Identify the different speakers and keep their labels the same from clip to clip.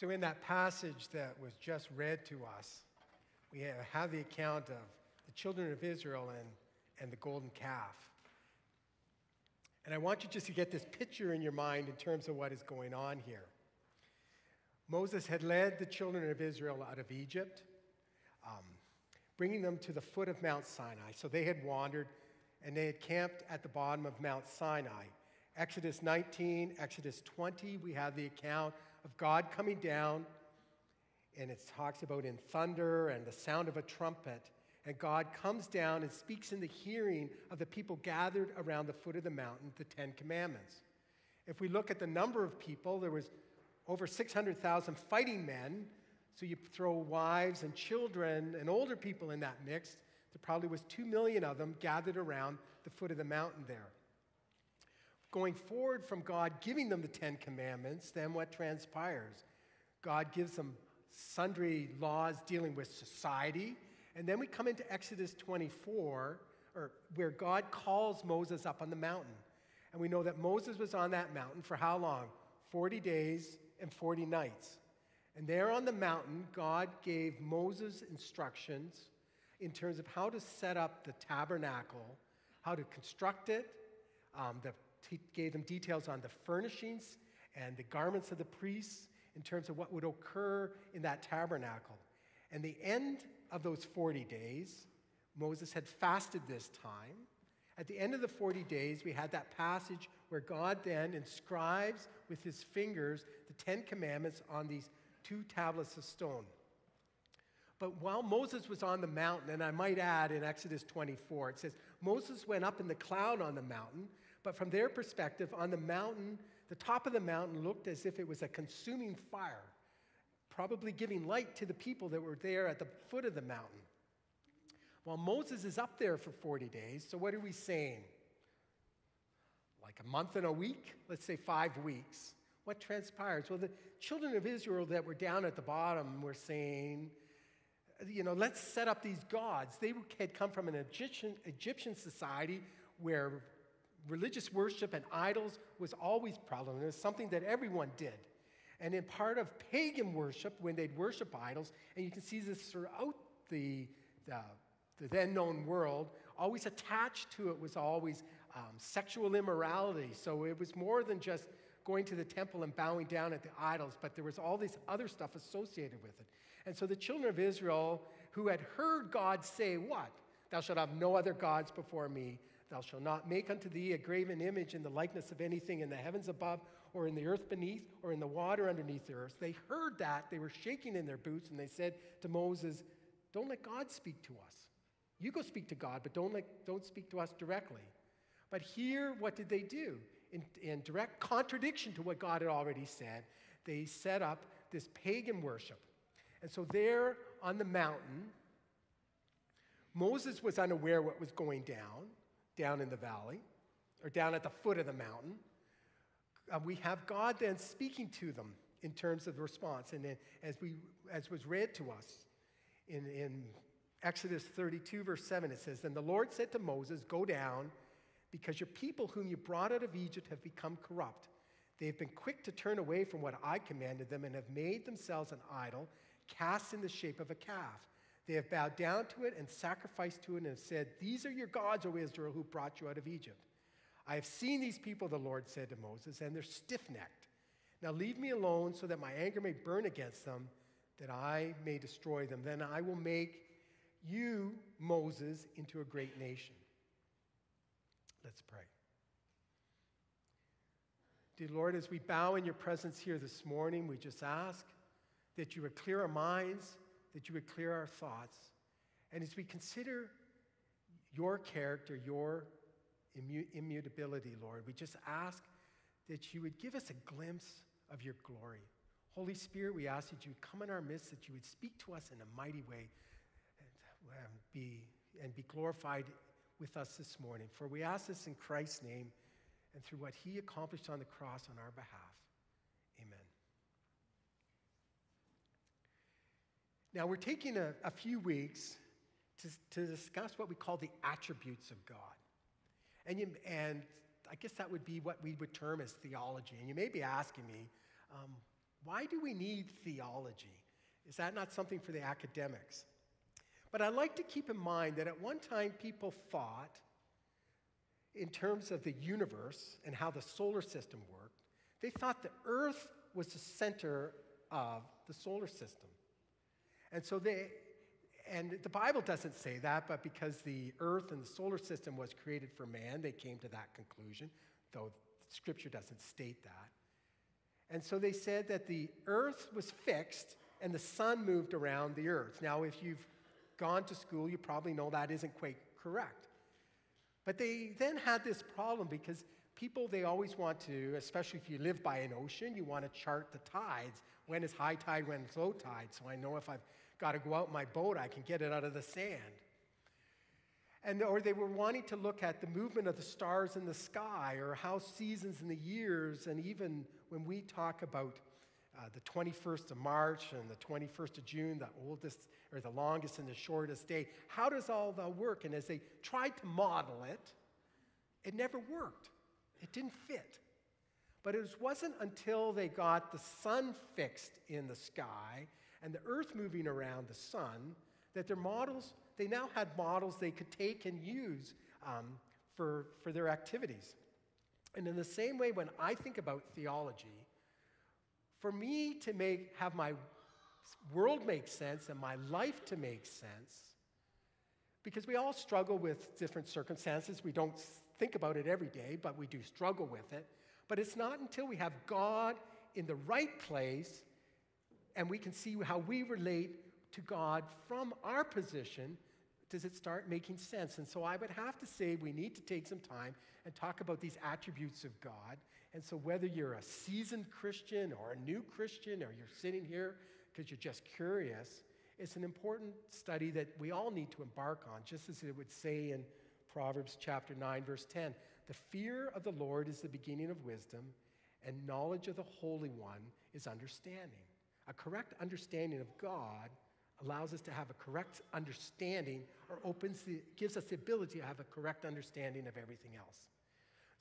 Speaker 1: So, in that passage that was just read to us, we have the account of the children of Israel and, and the golden calf. And I want you just to get this picture in your mind in terms of what is going on here. Moses had led the children of Israel out of Egypt, um, bringing them to the foot of Mount Sinai. So they had wandered and they had camped at the bottom of Mount Sinai. Exodus 19, Exodus 20, we have the account of God coming down, and it talks about in thunder and the sound of a trumpet. And God comes down and speaks in the hearing of the people gathered around the foot of the mountain, the Ten Commandments. If we look at the number of people, there was over 600,000 fighting men. So you throw wives and children and older people in that mix. There probably was 2 million of them gathered around the foot of the mountain there going forward from God giving them the Ten Commandments, then what transpires? God gives them sundry laws dealing with society. And then we come into Exodus 24, or where God calls Moses up on the mountain. And we know that Moses was on that mountain for how long? 40 days and 40 nights. And there on the mountain, God gave Moses instructions in terms of how to set up the tabernacle, how to construct it, um, the gave them details on the furnishings and the garments of the priests in terms of what would occur in that tabernacle. And the end of those 40 days, Moses had fasted this time. At the end of the 40 days, we had that passage where God then inscribes with his fingers the Ten Commandments on these two tablets of stone. But while Moses was on the mountain, and I might add in Exodus 24, it says, Moses went up in the cloud on the mountain, but from their perspective, on the mountain, the top of the mountain looked as if it was a consuming fire, probably giving light to the people that were there at the foot of the mountain. While Moses is up there for 40 days, so what are we saying? Like a month and a week? Let's say five weeks. What transpires? Well, the children of Israel that were down at the bottom were saying, you know, let's set up these gods. They had come from an Egyptian, Egyptian society where religious worship and idols was always problem. It was something that everyone did. And in part of pagan worship, when they'd worship idols, and you can see this throughout the, the, the then known world, always attached to it was always um, sexual immorality. So it was more than just going to the temple and bowing down at the idols, but there was all this other stuff associated with it. And so the children of Israel, who had heard God say, What? Thou shalt have no other gods before me. Thou shalt not make unto thee a graven image in the likeness of anything in the heavens above, or in the earth beneath, or in the water underneath the earth. They heard that. They were shaking in their boots, and they said to Moses, Don't let God speak to us. You go speak to God, but don't, let, don't speak to us directly. But here, what did they do? In, in direct contradiction to what God had already said, they set up this pagan worship. And so, there on the mountain, Moses was unaware what was going down down in the valley or down at the foot of the mountain. Uh, we have God then speaking to them in terms of the response. And then, as, we, as was read to us in, in Exodus 32, verse 7, it says, Then the Lord said to Moses, Go down, because your people whom you brought out of Egypt have become corrupt. They have been quick to turn away from what I commanded them and have made themselves an idol, cast in the shape of a calf. They have bowed down to it and sacrificed to it and have said, These are your gods, O Israel, who brought you out of Egypt. I have seen these people, the Lord said to Moses, and they're stiff necked. Now leave me alone so that my anger may burn against them, that I may destroy them. Then I will make you, Moses, into a great nation. Let's pray. Dear Lord, as we bow in your presence here this morning, we just ask that you would clear our minds that you would clear our thoughts. And as we consider your character, your immutability, Lord, we just ask that you would give us a glimpse of your glory. Holy Spirit, we ask that you would come in our midst, that you would speak to us in a mighty way and um, be, and be glorified with us this morning. For we ask this in Christ's name and through what he accomplished on the cross on our behalf. Now, we're taking a, a few weeks to, to discuss what we call the attributes of God. And, you, and I guess that would be what we would term as theology. And you may be asking me, um, Why do we need theology? Is that not something for the academics? But I like to keep in mind that at one time people thought, in terms of the universe and how the solar system worked, they thought the Earth was the center of the solar system. And so they, and the Bible doesn't say that, but because the earth and the solar system was created for man, they came to that conclusion, though scripture doesn't state that. And so they said that the earth was fixed and the sun moved around the earth. Now, if you've gone to school, you probably know that isn't quite correct. But they then had this problem because people, they always want to, especially if you live by an ocean, you want to chart the tides. When is high tide, when is low tide, so I know if I've got to go out in my boat, I can get it out of the sand. And, or they were wanting to look at the movement of the stars in the sky, or how seasons and the years, and even when we talk about uh, the 21st of March and the 21st of June, the oldest or the longest and the shortest day, how does all that work? And as they tried to model it, it never worked. It didn't fit. But it wasn't until they got the sun fixed in the sky and the earth moving around the sun, that their models, they now had models they could take and use um, for, for their activities. And in the same way, when I think about theology, for me to make, have my world make sense and my life to make sense, because we all struggle with different circumstances. We don't think about it every day, but we do struggle with it. But it's not until we have God in the right place and we can see how we relate to God from our position, does it start making sense? And so I would have to say we need to take some time and talk about these attributes of God. And so whether you're a seasoned Christian or a new Christian or you're sitting here because you're just curious, it's an important study that we all need to embark on, just as it would say in Proverbs chapter 9, verse 10. The fear of the Lord is the beginning of wisdom, and knowledge of the Holy One is understanding. A correct understanding of God allows us to have a correct understanding or opens the, gives us the ability to have a correct understanding of everything else.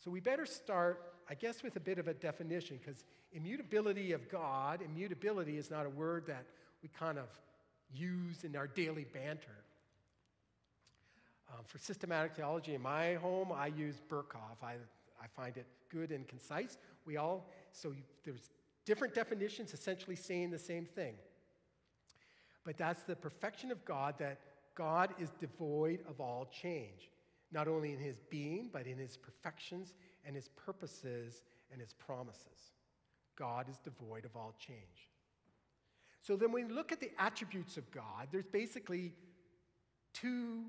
Speaker 1: So we better start, I guess, with a bit of a definition because immutability of God, immutability is not a word that we kind of use in our daily banter. Um, for systematic theology in my home, I use Berkhof. I, I find it good and concise. We all, so you, there's Different definitions essentially saying the same thing. But that's the perfection of God, that God is devoid of all change, not only in his being, but in his perfections and his purposes and his promises. God is devoid of all change. So then, when we look at the attributes of God, there's basically two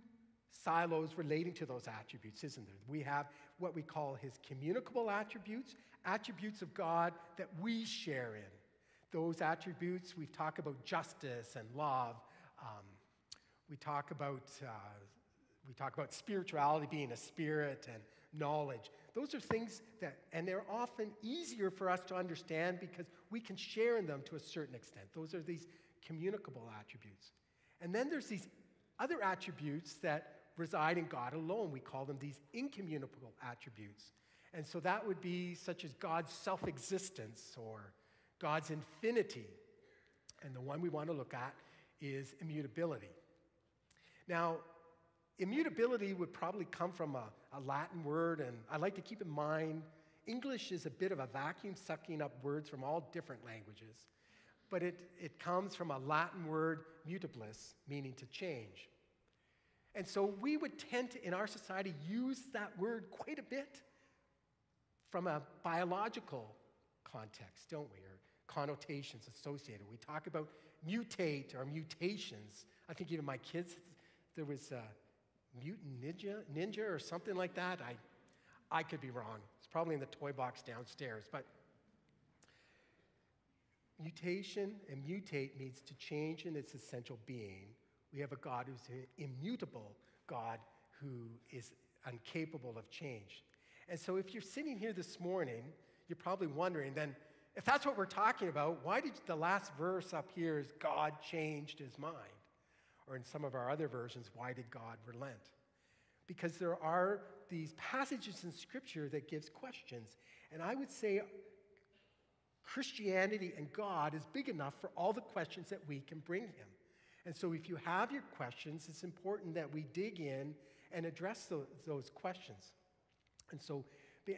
Speaker 1: silos relating to those attributes, isn't there? We have what we call his communicable attributes, attributes of God that we share in. Those attributes, we talk about justice and love. Um, we talk about uh, we talk about spirituality being a spirit and knowledge. Those are things that, and they're often easier for us to understand because we can share in them to a certain extent. Those are these communicable attributes. And then there's these other attributes that reside in God alone. We call them these incommunicable attributes. And so that would be such as God's self existence or God's infinity. And the one we want to look at is immutability. Now, immutability would probably come from a, a, Latin word, and I like to keep in mind English is a bit of a vacuum sucking up words from all different languages. But it, it comes from a Latin word, mutabilis, meaning to change. And so we would tend to, in our society, use that word quite a bit from a biological context, don't we? Or connotations associated. We talk about mutate or mutations. I think even my kids, there was a mutant ninja, ninja or something like that. I, I could be wrong. It's probably in the toy box downstairs. But mutation and mutate means to change in its essential being we have a God who's an immutable God who is incapable of change. And so, if you're sitting here this morning, you're probably wondering then, if that's what we're talking about, why did the last verse up here is God changed his mind? Or in some of our other versions, why did God relent? Because there are these passages in Scripture that gives questions. And I would say Christianity and God is big enough for all the questions that we can bring Him. And so, if you have your questions, it's important that we dig in and address those, those questions. And so,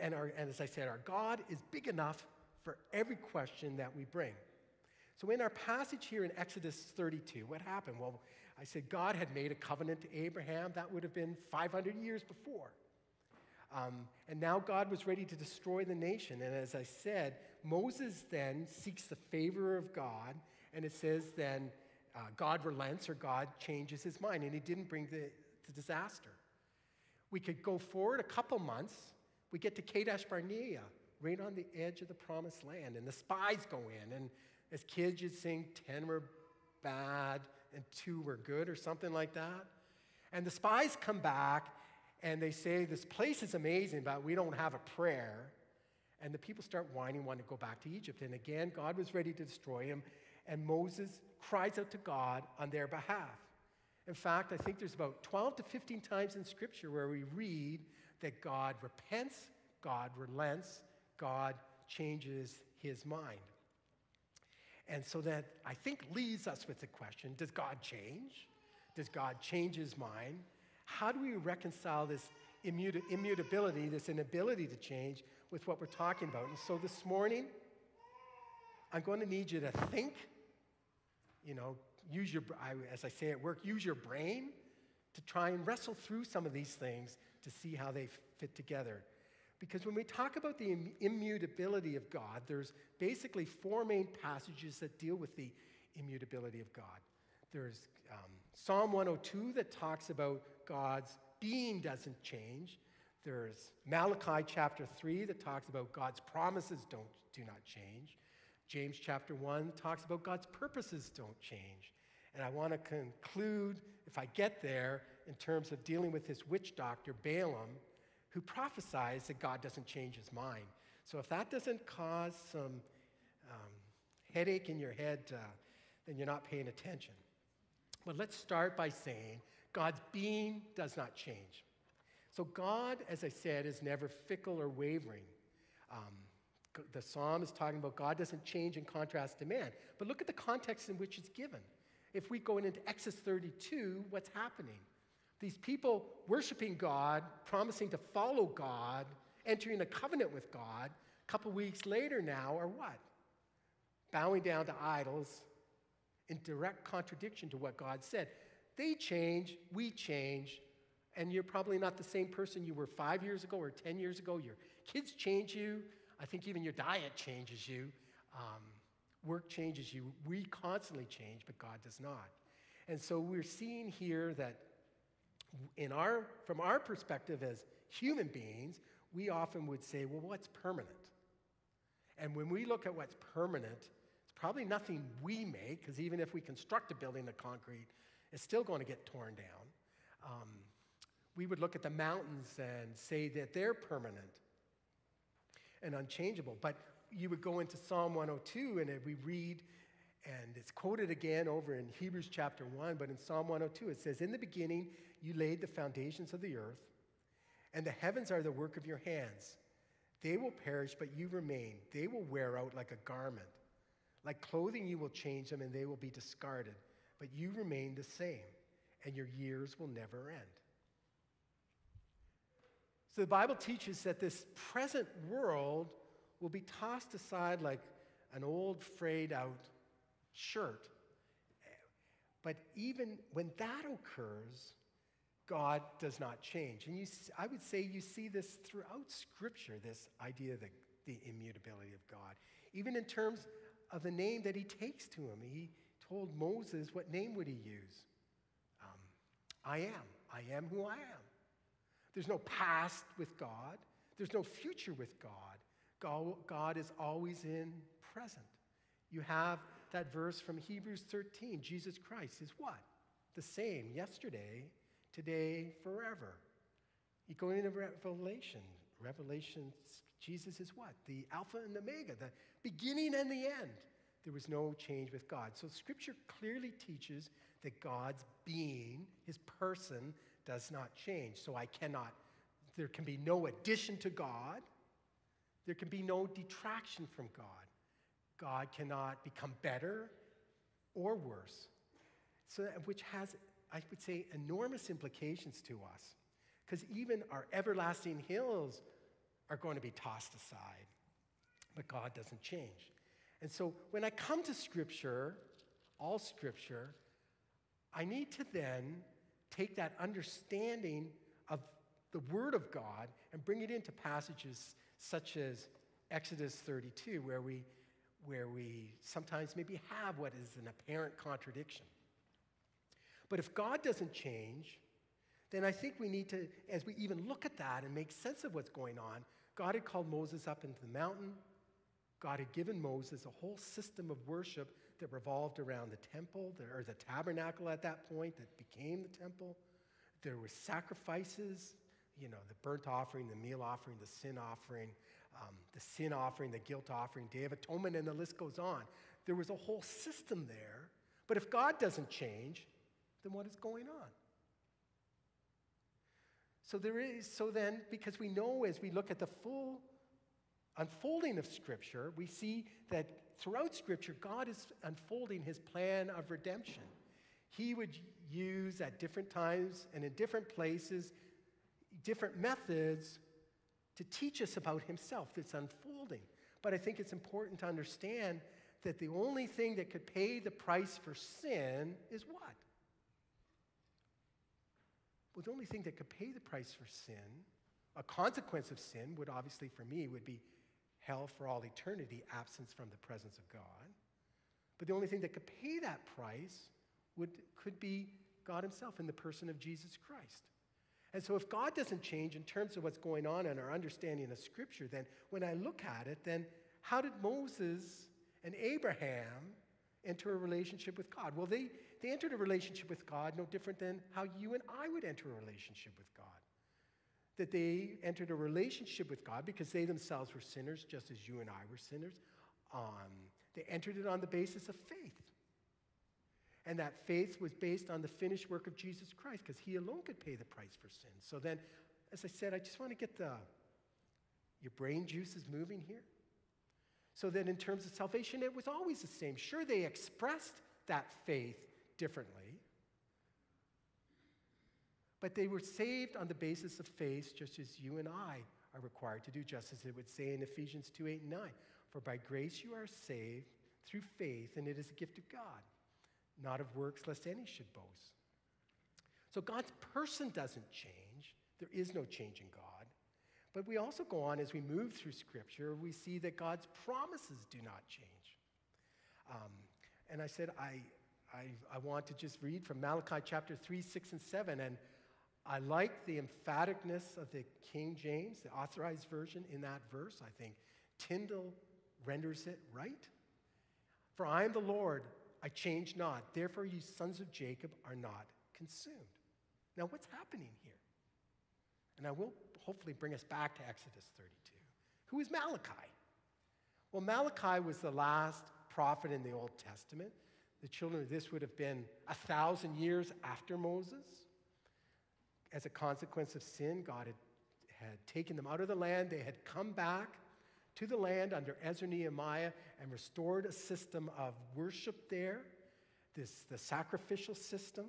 Speaker 1: and, our, and as I said, our God is big enough for every question that we bring. So, in our passage here in Exodus 32, what happened? Well, I said God had made a covenant to Abraham. That would have been 500 years before. Um, and now God was ready to destroy the nation. And as I said, Moses then seeks the favor of God. And it says then uh, God relents or God changes his mind. And he didn't bring the, the disaster. We could go forward a couple months. We get to Kadesh Barnea, right on the edge of the promised land. And the spies go in. And as kids, you'd sing 10 were bad and two were good, or something like that. And the spies come back and they say, This place is amazing, but we don't have a prayer. And the people start whining, wanting to go back to Egypt. And again, God was ready to destroy him. And Moses cries out to God on their behalf. In fact, I think there's about 12 to 15 times in Scripture where we read that God repents, God relents, God changes his mind. And so that I think leaves us with the question does God change? Does God change his mind? How do we reconcile this immuta- immutability, this inability to change, with what we're talking about? And so this morning, I'm going to need you to think, you know, use your, as I say at work, use your brain to try and wrestle through some of these things to see how they fit together. Because when we talk about the immutability of God, there's basically four main passages that deal with the immutability of God. There's um, Psalm 102 that talks about God's being doesn't change. There's Malachi chapter 3 that talks about God's promises don't, do not change. James chapter 1 talks about God's purposes don't change. And I want to conclude, if I get there, in terms of dealing with this witch doctor, Balaam, who prophesies that God doesn't change his mind. So if that doesn't cause some um, headache in your head, uh, then you're not paying attention. But let's start by saying God's being does not change. So God, as I said, is never fickle or wavering. Um, the psalm is talking about God doesn't change in contrast to man. But look at the context in which it's given. If we go into Exodus 32, what's happening? These people worshiping God, promising to follow God, entering a covenant with God, a couple weeks later now are what? Bowing down to idols in direct contradiction to what God said. They change, we change, and you're probably not the same person you were five years ago or 10 years ago. Your kids change you. I think even your diet changes you. Um, work changes you. We constantly change, but God does not. And so we're seeing here that in our, from our perspective as human beings, we often would say, well, what's permanent? And when we look at what's permanent, it's probably nothing we make, because even if we construct a building of concrete, it's still going to get torn down. Um, we would look at the mountains and say that they're permanent and unchangeable. But you would go into Psalm 102 and we read, and it's quoted again over in Hebrews chapter 1, but in Psalm 102 it says, In the beginning you laid the foundations of the earth, and the heavens are the work of your hands. They will perish, but you remain. They will wear out like a garment. Like clothing, you will change them, and they will be discarded. But you remain the same, and your years will never end. So the Bible teaches that this present world will be tossed aside like an old, frayed out shirt. But even when that occurs, God does not change. And you, I would say you see this throughout Scripture, this idea of the, the immutability of God. Even in terms of the name that he takes to him, he told Moses what name would he use? Um, I am. I am who I am. There's no past with God, there's no future with God. God, is always in present. You have that verse from Hebrews 13 Jesus Christ is what? The same yesterday, today, forever. You go into Revelation. Revelation, Jesus is what? The Alpha and the Omega, the beginning and the end. There was no change with God. So Scripture clearly teaches that God's being, his person, does not change. So I cannot, there can be no addition to God, there can be no detraction from God. God cannot become better or worse. So, which has, I would say, enormous implications to us. Because even our everlasting hills are going to be tossed aside. But God doesn't change. And so when I come to Scripture, all Scripture, I need to then take that understanding of the Word of God and bring it into passages such as Exodus 32, where we, where we sometimes maybe have what is an apparent contradiction. But if God doesn't change, then I think we need to, as we even look at that and make sense of what's going on, God had called Moses up into the mountain. God had given Moses a whole system of worship that revolved around the temple, or the tabernacle at that point that became the temple. There were sacrifices, you know, the burnt offering, the meal offering, the sin offering, um, the sin offering, the guilt offering, Day of Atonement, and the list goes on. There was a whole system there. But if God doesn't change, then what is going on? So there is, so then, because we know as we look at the full unfolding of Scripture, we see that throughout Scripture, God is unfolding his plan of redemption. He would use at different times and in different places different methods to teach us about himself that's unfolding. But I think it's important to understand that the only thing that could pay the price for sin is what? Well, the only thing that could pay the price for sin, a consequence of sin, would obviously for me would be hell for all eternity, absence from the presence of God. But the only thing that could pay that price would, could be God Himself in the person of Jesus Christ. And so, if God doesn't change in terms of what's going on in our understanding of Scripture, then when I look at it, then how did Moses and Abraham enter a relationship with God? Well, they, they entered a relationship with God no different than how you and I would enter a relationship with God. That they entered a relationship with God because they themselves were sinners, just as you and I were sinners. Um, they entered it on the basis of faith. And that faith was based on the finished work of Jesus Christ because he alone could pay the price for sin. So then, as I said, I just want to get the your brain juices moving here. So that in terms of salvation, it was always the same. Sure, they expressed that faith differently, but they were saved on the basis of faith, just as you and I are required to do, just as it would say in Ephesians 2 8 and 9. For by grace you are saved through faith, and it is a gift of God not of works, lest any should boast. So God's person doesn't change. There is no change in God. But we also go on as we move through Scripture, we see that God's promises do not change. Um, and I said, I, I, I want to just read from Malachi chapter 3, 6, and 7. And I like the emphaticness of the King James, the authorized version in that verse. I think Tyndale renders it right. For I am the Lord, I change not. Therefore, you sons of Jacob are not consumed. Now, what's happening here? And I will hopefully bring us back to Exodus 32. Who is Malachi? Well, Malachi was the last prophet in the Old Testament. The children of this would have been a thousand years after Moses. As a consequence of sin, God had, had taken them out of the land. They had come back to the land under Ezra Nehemiah and restored a system of worship there, this, the sacrificial system.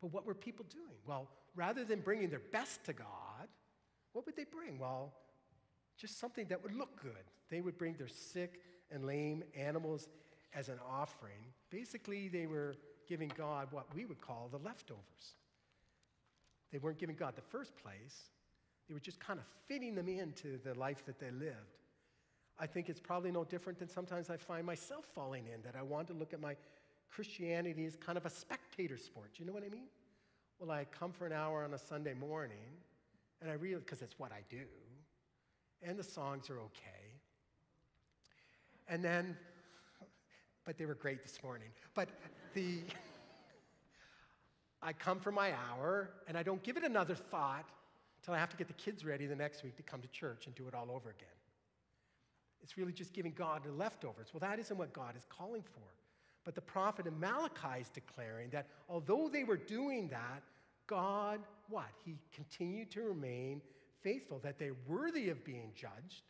Speaker 1: But what were people doing? Well, rather than bringing their best to God, what would they bring? Well, just something that would look good. They would bring their sick and lame animals as an offering. Basically, they were giving God what we would call the leftovers. They weren't giving God the first place, they were just kind of fitting them into the life that they lived. I think it's probably no different than sometimes I find myself falling in, that I want to look at my Christianity as kind of a spectator sport. Do you know what I mean? Well, I come for an hour on a Sunday morning, and I realize, because it's what I do, and the songs are okay. And then, but they were great this morning. But the, I come for my hour, and I don't give it another thought until I have to get the kids ready the next week to come to church and do it all over again. It's really just giving God the leftovers. Well, that isn't what God is calling for. But the prophet in Malachi is declaring that although they were doing that, God, what? He continued to remain faithful, that they're worthy of being judged,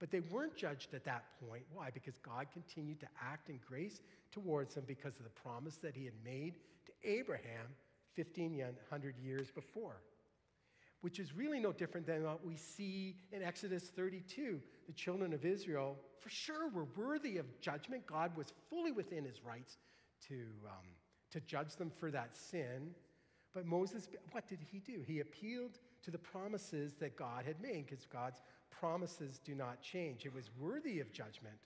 Speaker 1: But they weren't judged at that point. Why? Because God continued to act in grace towards them because of the promise that he had made to Abraham 1500 years before, which is really no different than what we see in Exodus 32. The children of Israel, for sure, were worthy of judgment. God was fully within his rights to, um, to judge them for that sin. But Moses, what did he do? He appealed to the promises that God had made because God's promises do not change. It was worthy of judgment,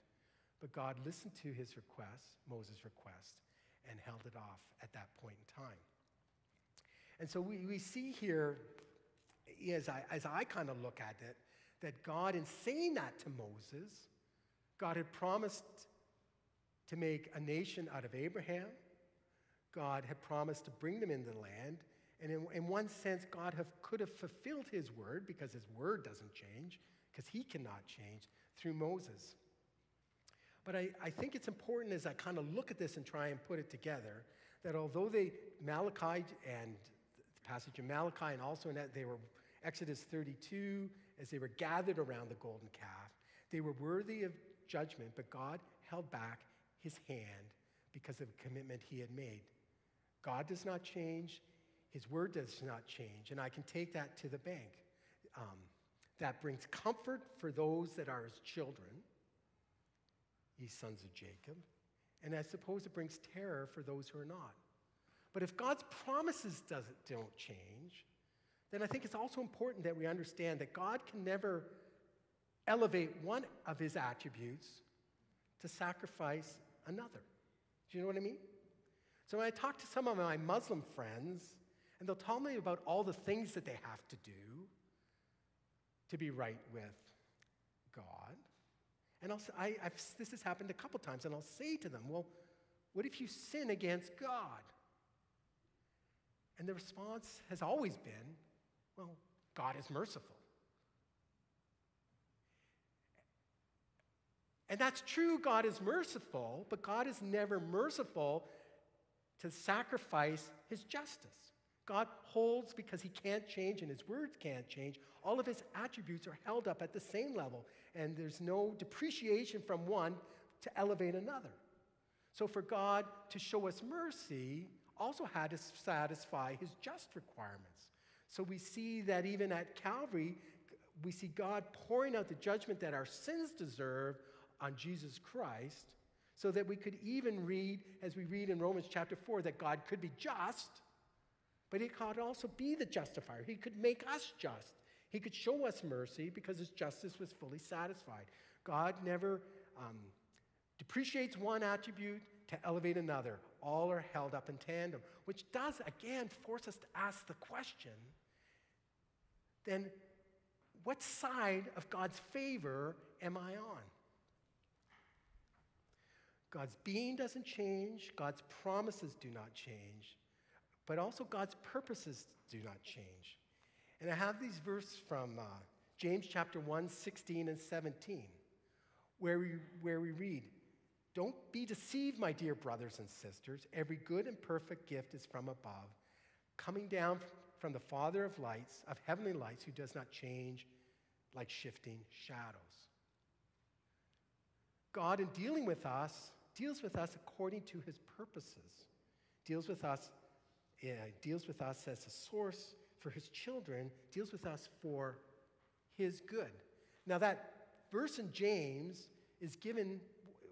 Speaker 1: but God listened to his request, Moses' request, and held it off at that point in time. And so we, we see here, as I, as I kind of look at it, that God, in saying that to Moses, God had promised to make a nation out of Abraham. God had promised to bring them into the land. And in, in one sense, God have, could have fulfilled his word because his word doesn't change because he cannot change through Moses. But I, I think it's important as I kind of look at this and try and put it together that although they, Malachi and passage of Malachi, and also in that they were Exodus 32, as they were gathered around the golden calf, they were worthy of judgment, but God held back his hand because of the commitment he had made. God does not change, his word does not change, and I can take that to the bank. Um, that brings comfort for those that are his children, ye sons of Jacob. And I suppose it brings terror for those who are not. But if God's promises doesn't, don't change, then I think it's also important that we understand that God can never elevate one of his attributes to sacrifice another. Do you know what I mean? So when I talk to some of my Muslim friends, and they'll tell me about all the things that they have to do, to be right with God. And I'll, I, this has happened a couple times, and I'll say to them, Well, what if you sin against God? And the response has always been, Well, God is merciful. And that's true, God is merciful, but God is never merciful to sacrifice his justice. God holds because he can't change and his words can't change. All of his attributes are held up at the same level, and there's no depreciation from one to elevate another. So, for God to show us mercy, also had to satisfy his just requirements. So, we see that even at Calvary, we see God pouring out the judgment that our sins deserve on Jesus Christ, so that we could even read, as we read in Romans chapter 4, that God could be just but he could also be the justifier. He could make us just. He could show us mercy because his justice was fully satisfied. God never um, depreciates one attribute to elevate another. All are held up in tandem, which does, again, force us to ask the question then, what side of God's favor am I on? God's being doesn't change, God's promises do not change but also God's purposes do not change. And I have these verses from uh, James chapter 1, 16 and 17, where we, where we read, Don't be deceived, my dear brothers and sisters. Every good and perfect gift is from above, coming down from the Father of lights, of heavenly lights, who does not change like shifting shadows. God, in dealing with us, deals with us according to his purposes, deals with us eh, deals with us as a source for his children, deals with us for his good. Now, that verse in James is given,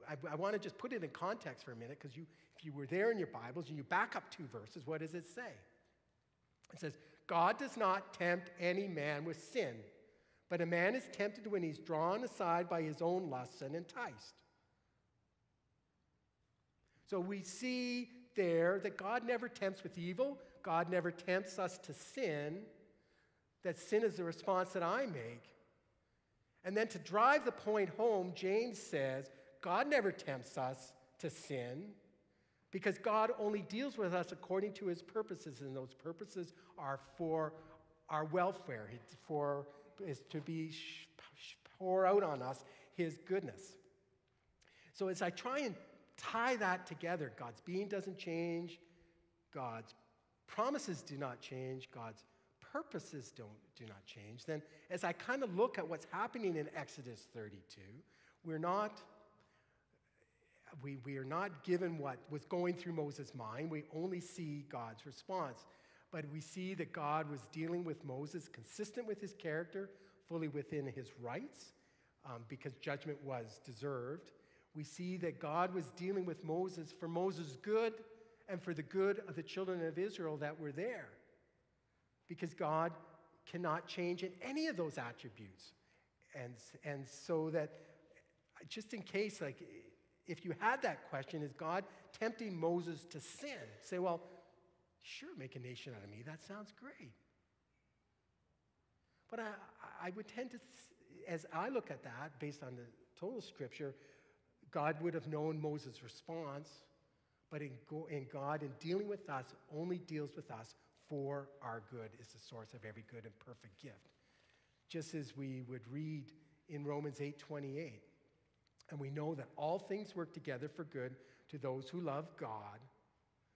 Speaker 1: I, I want to just put it in context for a minute because you, if you were there in your Bibles and you back up two verses, what does it say? It says, God does not tempt any man with sin, but a man is tempted when he's drawn aside by his own lusts and enticed. So we see there that God never tempts with evil, God never tempts us to sin, that sin is the response that I make. And then to drive the point home, James says, God never tempts us to sin because God only deals with us according to his purposes, and those purposes are for our welfare, for is to be pour out on us his goodness. So as I try and tie that together. God's being doesn't change, God's promises do not change, God's purposes don't, do not change, then as I kind of look at what's happening in Exodus 32, we're not, we, we are not given what was going through Moses' mind. We only see God's response. But we see that God was dealing with Moses consistent with his character, fully within his rights, um, because judgment was deserved. We see that God was dealing with Moses for Moses' good and for the good of the children of Israel that were there. Because God cannot change in any of those attributes. And, and so that, just in case, like, if you had that question, is God tempting Moses to sin? Say, well, sure, make a nation out of me. That sounds great. But I, I would tend to, as I look at that, based on the total scripture, God would have known Moses' response, but in, go, in God, in dealing with us, only deals with us for our good, is the source of every good and perfect gift. Just as we would read in Romans 8 28. And we know that all things work together for good to those who love God,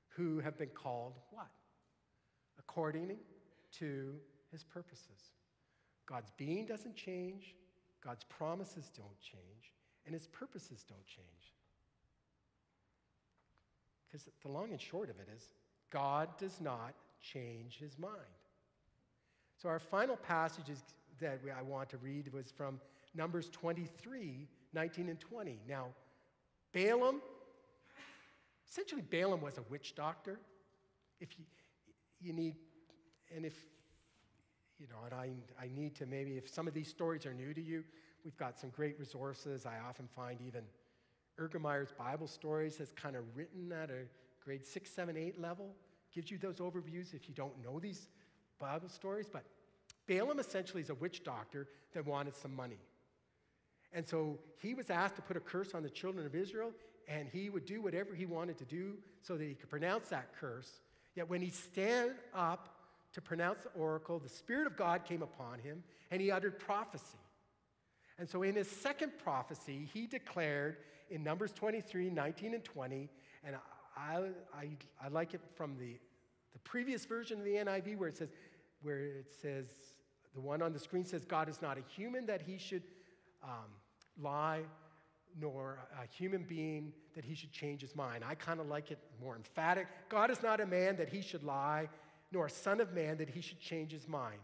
Speaker 1: who have been called what? According to his purposes. God's being doesn't change, God's promises don't change, and his purposes don't change. Because the long and short of it is, God does not change his mind. So, our final passages that I want to read was from Numbers 23 19 and 20. Now, Balaam, essentially, Balaam was a witch doctor. If you, you need, and if, you know, and I, I need to maybe, if some of these stories are new to you, we've got some great resources. I often find even Egermeier's Bible Stories has kind of written at a grade six, seven, eight level, gives you those overviews if you don't know these Bible stories. But Balaam essentially is a witch doctor that wanted some money. And so he was asked to put a curse on the children of Israel, and he would do whatever he wanted to do so that he could pronounce that curse. Yet when he stand up to pronounce the oracle, the Spirit of God came upon him, and he uttered prophecy. And so in his second prophecy, he declared in Numbers 23, 19, and 20, and I, I, I like it from the, the previous version of the NIV where it says, where it says, the one on the screen says, God is not a human that he should um, lie, nor a human being that he should change his mind. I kind of like it more emphatic. God is not a man that he should lie, nor a son of man that he should change his mind.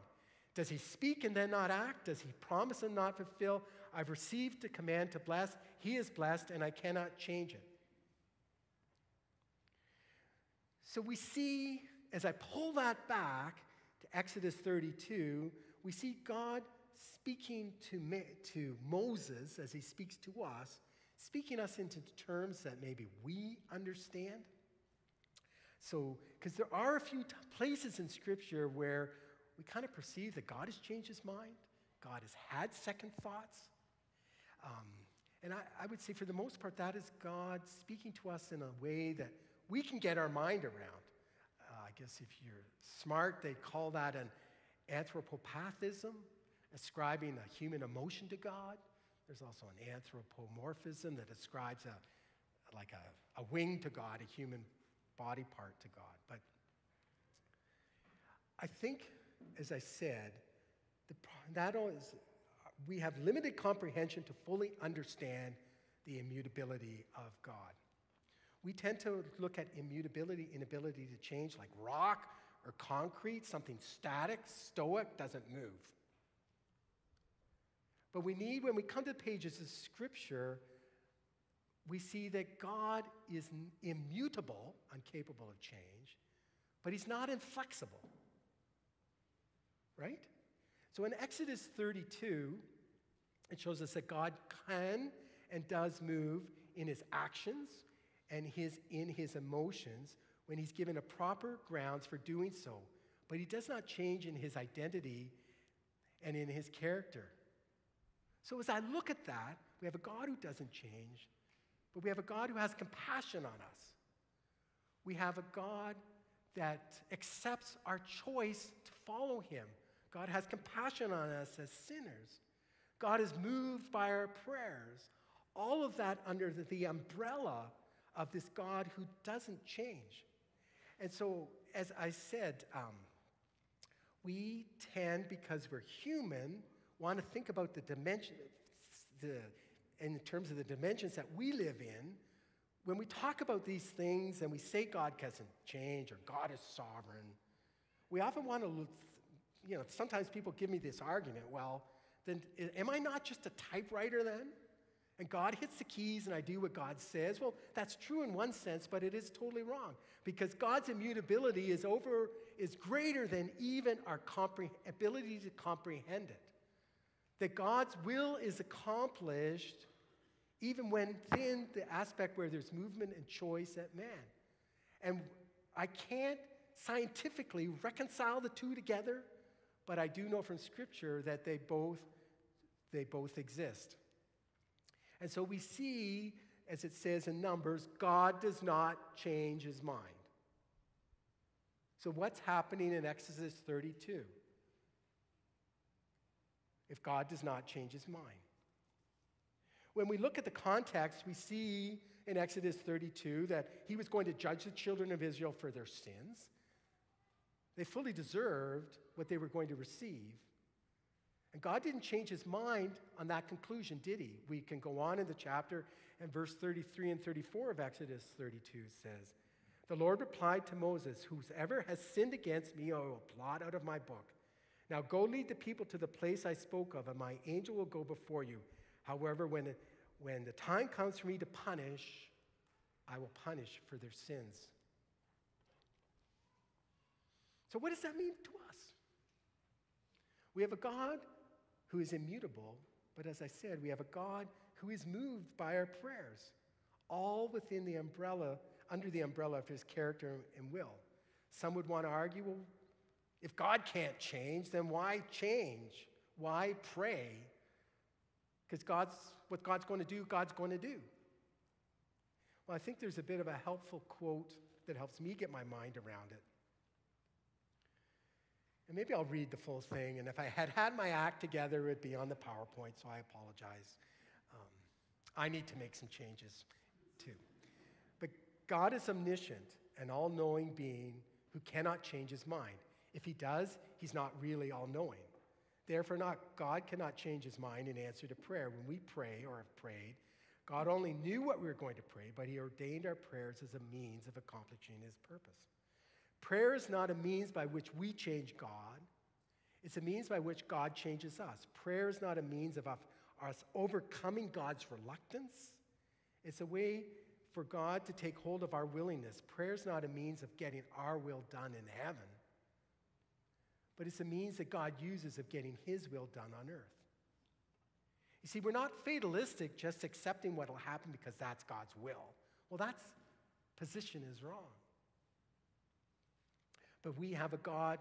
Speaker 1: Does he speak and then not act? Does he promise and not fulfill? I've received a command to bless. He is blessed, and I cannot change it. So we see, as I pull that back to Exodus 32, we see God speaking to, to Moses as he speaks to us, speaking us into terms that maybe we understand. So, because there are a few t- places in Scripture where we kind of perceive that God has changed his mind, God has had second thoughts. Um, and I, I would say, for the most part, that is God speaking to us in a way that we can get our mind around. Uh, I guess if you're smart, they call that an anthropopathism ascribing a human emotion to God. There's also an anthropomorphism that ascribes a, like a, a wing to God, a human body part to God. But I think, as I said, the, that is, we have limited comprehension to fully understand the immutability of God. We tend to look at immutability, inability to change, like rock or concrete, something static, stoic, doesn't move. But we need, when we come to the pages of Scripture, we see that God is immutable, incapable of change, but He's not inflexible. Right? So in Exodus 32, it shows us that God can and does move in His actions and his, in His emotions when He's given a proper grounds for doing so. But He does not change in His identity and in His character. So as I look at that, we have a God who doesn't change, but we have a God who has compassion on us. We have a God that accepts our choice to follow him. God has compassion on us as sinners. God is moved by our prayers. All of that under the, umbrella of this God who doesn't change. And so, as I said, um, we tend, because we're human, want to think about the dimension, the, in terms of the dimensions that we live in. When we talk about these things and we say God doesn't change or God is sovereign, we often want to, look, you know, sometimes people give me this argument well, then eh, am I not just a typewriter then? And God hits the keys and I do what God says. Well, that's true in one sense, but it is totally wrong because God's immutability is over is greater than even our ability to comprehend it. That God's will is accomplished even when within the aspect where there's movement and choice at man. And I can't scientifically reconcile the two together, but I do know from scripture that they both they both exist. And so we see, as it says in Numbers, God does not change his mind. So, what's happening in Exodus 32? If God does not change his mind. When we look at the context, we see in Exodus 32 that he was going to judge the children of Israel for their sins. They fully deserved what they were going to receive. And God didn't change his mind on that conclusion, did he? We can go on in the chapter, and verse 33 and 34 of Exodus 32 says, The Lord replied to Moses, Whoever has sinned against me, I will blot out of my book. Now go lead the people to the place I spoke of, and my angel will go before you. However, when, when the time comes for me to punish, I will punish for their sins. So, what does that mean to us? We have a God who is immutable, but as I said, we have a God who is moved by our prayers, all within the umbrella, under the umbrella of his character and will. Some would want to argue, well, if God can't change, then why change? Why pray? Because God's what God's going to do, God's going to do. Well, I think there's a bit of a helpful quote that helps me get my mind around it. And maybe I'll read the full thing, and if I had had my act together, it would be on the PowerPoint, so I apologize. Um, I need to make some changes too. But God is omniscient, an all knowing being who cannot change his mind. If he does, he's not really all knowing. Therefore, not, God cannot change his mind in answer to prayer. When we pray or have prayed, God only knew what we were going to pray, but he ordained our prayers as a means of accomplishing his purpose. Prayer is not a means by which we change God, it's a means by which God changes us. Prayer is not a means of us overcoming God's reluctance, it's a way for God to take hold of our willingness. Prayer is not a means of getting our will done in heaven, but it's a means that God uses of getting His will done on earth. You see, we're not fatalistic just accepting what will happen because that's God's will. Well, that position is wrong. But we have a God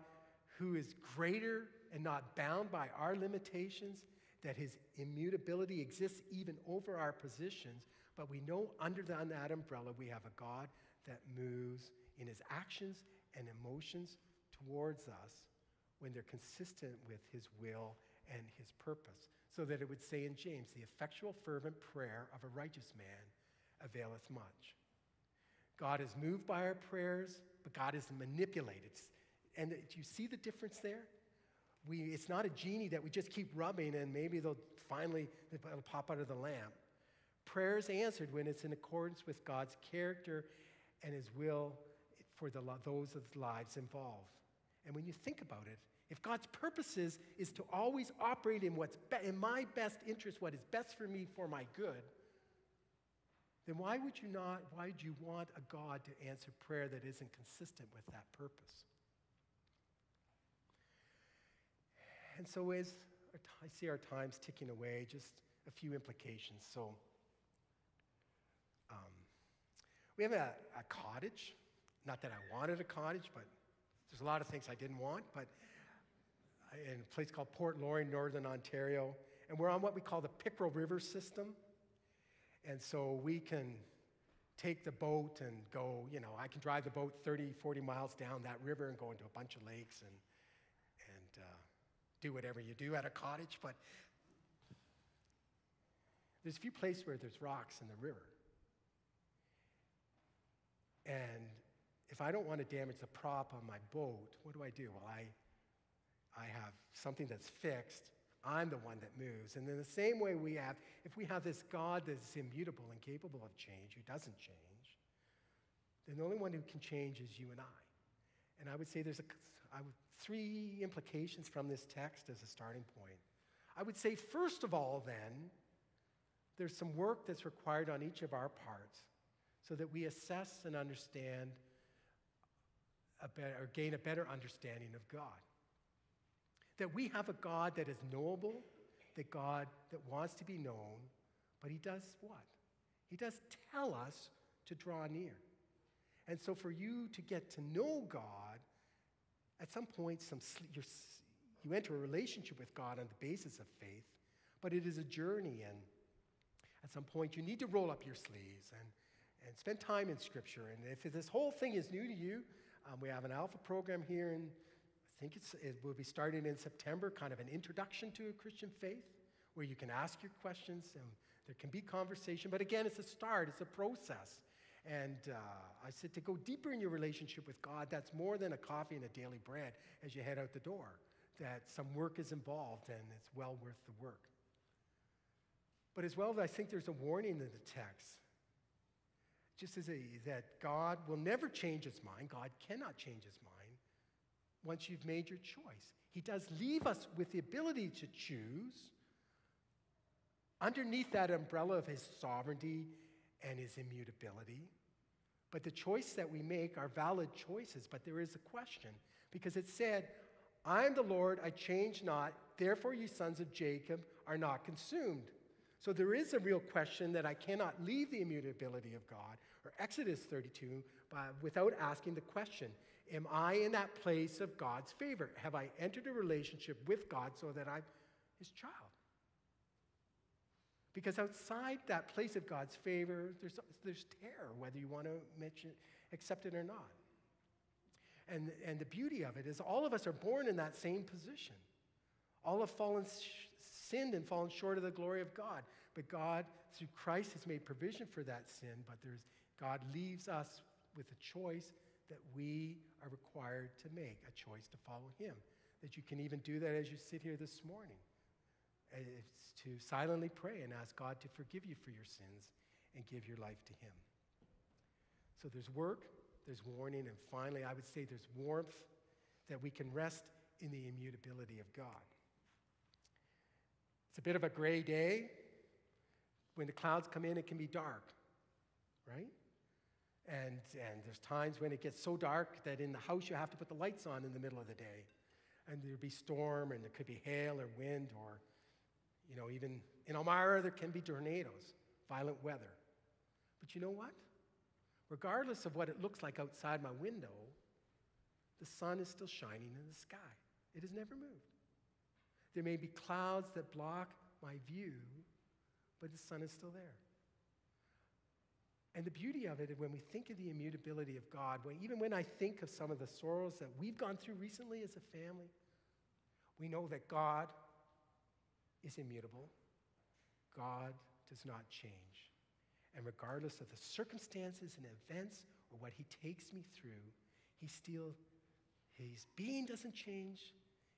Speaker 1: who is greater and not bound by our limitations, that his immutability exists even over our positions. But we know under that umbrella we have a God that moves in his actions and emotions towards us when they're consistent with his will and his purpose. So that it would say in James, the effectual, fervent prayer of a righteous man availeth much. God is moved by our prayers, but God is manipulated. And do you see the difference there? We, it's not a genie that we just keep rubbing and maybe they'll finally it'll pop out of the lamp. Prayer is answered when it's in accordance with God's character and His will for the, those of the lives involved. And when you think about it, if God's purposes is to always operate in what's be- in my best interest, what is best for me for my good, then why would you not, why would you want a God to answer prayer that isn't consistent with that purpose? And so, as I see our times ticking away, just a few implications. So, um, we have a, a, cottage. Not that I wanted a cottage, but there's a lot of things I didn't want. But in a place called Port Loring, Northern Ontario, and we're on what we call the Pickerel River system. And so we can take the boat and go, you know, I can drive the boat 30, 40 miles down that river and go into a bunch of lakes and, and uh, do whatever you do at a cottage. But there's a few places where there's rocks in the river. And if I don't want to damage the prop on my boat, what do I do? Well, I I have something that's fixed, I'm the one that moves. And in the same way we have, if we have this God that's immutable and capable of change, who doesn't change, then the only one who can change is you and I. And I would say there's a, I would, three implications from this text as a starting point. I would say, first of all, then, there's some work that's required on each of our parts so that we assess and understand a better, or gain a better understanding of God. That we have a God that is knowable, that God that wants to be known, but he does what? He does tell us to draw near. And so for you to get to know God, at some point, some, you enter a relationship with God on the basis of faith, but it is a journey. And at some point, you need to roll up your sleeves and, and spend time in Scripture. And if this whole thing is new to you, um, we have an alpha program here, and I think it's, it will be starting in September, kind of an introduction to a Christian faith, where you can ask your questions and there can be conversation. But again, it's a start, it's a process. And uh, I said to go deeper in your relationship with God, that's more than a coffee and a daily bread as you head out the door. That some work is involved and it's well worth the work. But as well, I think there's a warning in the text. Just as a, that God will never change his mind, God cannot change his mind once you've made your choice. He does leave us with the ability to choose underneath that umbrella of his sovereignty and his immutability. But the choice that we make are valid choices, but there is a question because it said, I am the Lord, I change not, therefore you sons of Jacob are not consumed. So there is a real question that I cannot leave the immutability of God, or Exodus 32, without asking the question Am I in that place of God's favor? Have I entered a relationship with God so that I'm his child? Because outside that place of God's favor, there's, there's terror, whether you want to mention, accept it or not. And, and the beauty of it is, all of us are born in that same position. All have fallen, sinned and fallen short of the glory of God. But God, through Christ, has made provision for that sin. But there's, God leaves us with a choice that we are required to make a choice to follow Him. That you can even do that as you sit here this morning. It's to silently pray and ask God to forgive you for your sins and give your life to Him. So there's work, there's warning, and finally, I would say there's warmth that we can rest in the immutability of God. It's a bit of a gray day. When the clouds come in, it can be dark, right? And, and there's times when it gets so dark that in the house you have to put the lights on in the middle of the day. And there'd be storm, and there could be hail or wind, or, you know, even in Elmira, there can be tornadoes, violent weather. But you know what? Regardless of what it looks like outside my window, the sun is still shining in the sky. It has never moved. There may be clouds that block my view, but the sun is still there. And the beauty of it, when we think of the immutability of God, when, even when I think of some of the sorrows that we've gone through recently as a family, we know that God is immutable. God does not change. And regardless of the circumstances and events or what he takes me through, he still, his being doesn't change,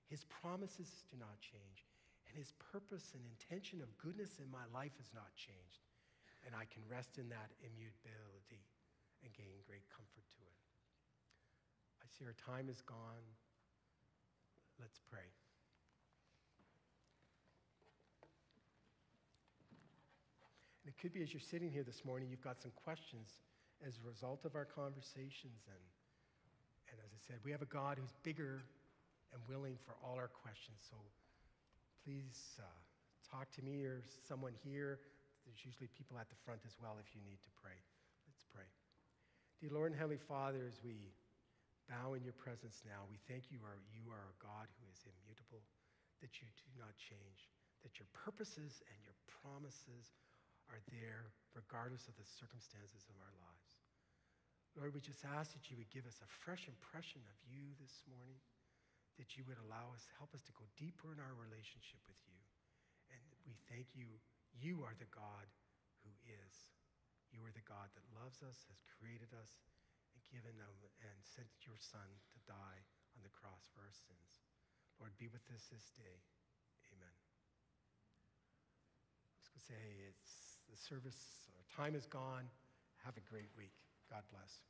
Speaker 1: his promises do not change, and his purpose and intention of goodness in my life has not changed. And I can rest in that immutability and gain great comfort to it. I see our time is gone. Let's pray. And it could be as you're sitting here this morning, you've got some questions as a result of our conversations. And, and as I said, we have a God who's bigger and willing for all our questions. So please uh, talk to me or someone here. There's usually people at the front as well if you need to pray. Let's pray. Dear Lord and Heavenly Father, as we bow in your presence now, we thank you are, you are a God who is immutable, that you do not change, that your purposes and your promises are there regardless of the circumstances of our lives. Lord, we just ask that you would give us a fresh impression of you this morning, that you would allow us, help us to go deeper in our relationship with you. And we thank you. You are the God who is. You are the God that loves us, has created us, and given them and sent your Son to die on the cross for our sins. Lord, be with us this day. Amen. I was going to say, it's the service, our time is gone. Have a great week. God bless.